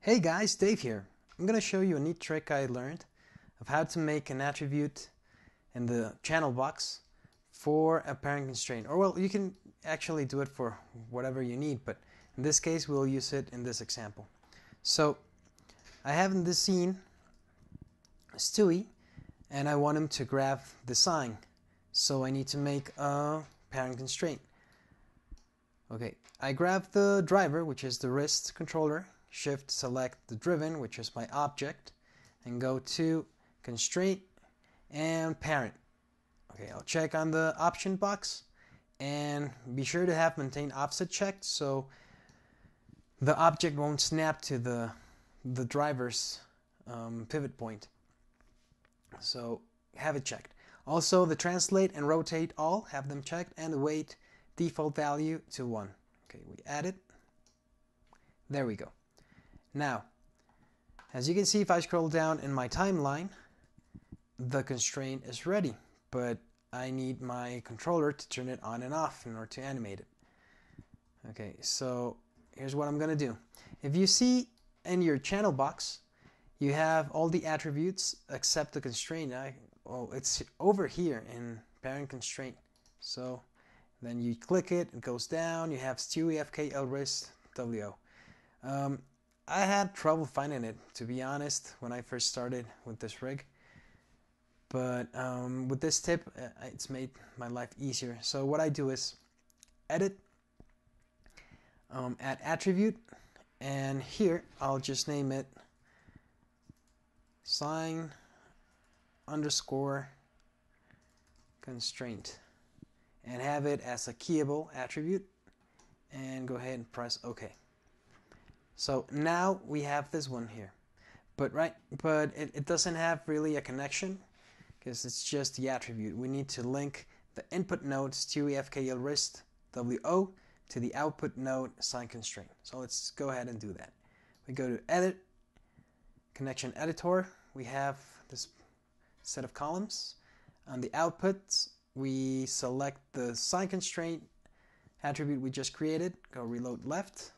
Hey guys, Dave here. I'm going to show you a neat trick I learned of how to make an attribute in the channel box for a parent constraint. Or well, you can actually do it for whatever you need, but in this case we'll use it in this example. So I have in this scene Stewie and I want him to grab the sign. So I need to make a parent constraint. Okay, I grab the driver, which is the wrist controller, shift select the driven, which is my object, and go to constraint and parent. Okay, I'll check on the option box and be sure to have maintain offset checked so the object won't snap to the the driver's um, pivot point. So have it checked. Also the translate and rotate all, have them checked, and the weight default value to 1. Okay, we add it. There we go. Now, as you can see, if I scroll down in my timeline, the constraint is ready, but I need my controller to turn it on and off in order to animate it. Okay, so here's what I'm to do. If you see in your channel box, you have all the attributes except the constraint. I, oh, it's over here in parent constraint. So then you click it, it goes down, you have Stewie, FK, LRIS, WO. Um, I had trouble finding it, to be honest, when I first started with this rig. But um, with this tip, uh, it's made my life easier. So what I do is edit, um, add attribute, and here I'll just name it sign underscore constraint and have it as a keyable attribute and go ahead and press OK. So now we have this one here. But right, but it, it doesn't have really a connection because it's just the attribute. We need to link the input node Stewie FKL wrist WO to the output node sign constraint. So let's go ahead and do that. We go to edit, connection editor. We have this set of columns. On the outputs, we select the sign constraint attribute we just created, go reload left,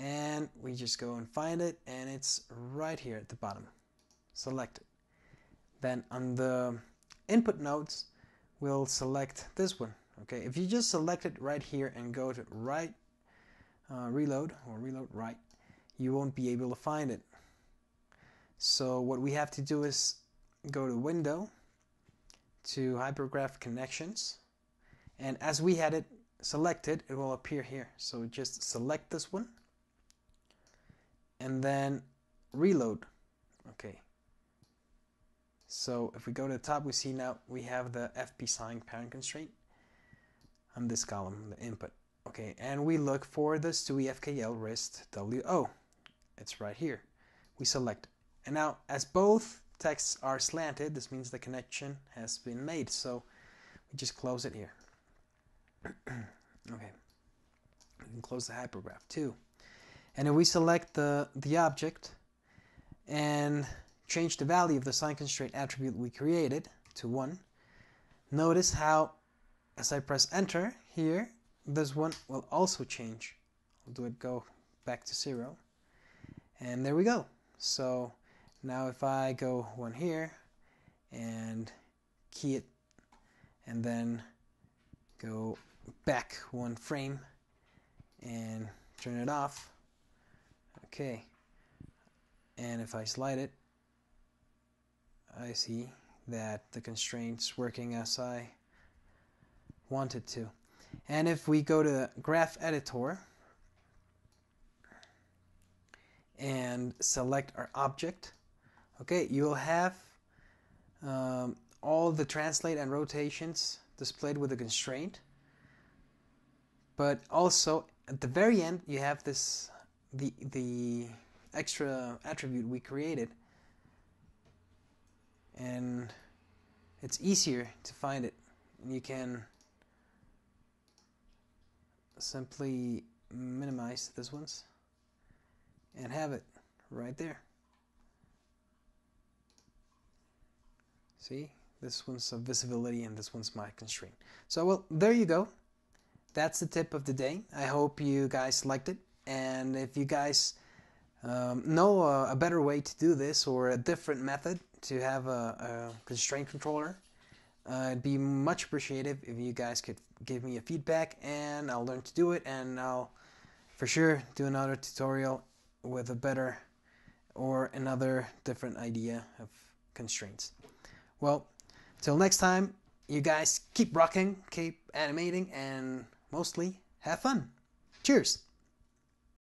and we just go and find it, and it's right here at the bottom. Select it. Then on the input nodes, we'll select this one. Okay, if you just select it right here and go to right uh, reload or reload right, you won't be able to find it. So what we have to do is go to Window, to Hypergraph Connections, and as we had it selected, it will appear here. So just select this one, and then reload. Okay. So if we go to the top, we see now we have the FP sign parent constraint on this column, the input. Okay, and we look for the Stewie FKL wrist WO. It's right here. We select it. And now, as both texts are slanted, this means the connection has been made. So we just close it here. okay. We can close the hypergraph too. And if we select the, the object and change the value of the sign constraint attribute we created to 1, notice how as I press enter here, this one will also change. I'll do it go back to 0. And there we go. So now if I go one here and key it and then go back one frame and turn it off okay. And if I slide it I see that the constraints working as I wanted to. And if we go to graph editor and select our object okay you'll have um, all the translate and rotations displayed with the constraint. But also at the very end you have this the the extra attribute we created. And it's easier to find it. You can simply minimize this ones and have it right there. See? This one's a visibility and this one's my constraint. So well there you go. That's the tip of the day. I hope you guys liked it and if you guys um, know uh, a better way to do this or a different method to have a, a constraint controller, uh, it'd be much appreciated if you guys could give me a feedback and I'll learn to do it and I'll for sure do another tutorial with a better or another different idea of constraints. Well, till next time, you guys keep rocking, keep animating, and mostly have fun. Cheers!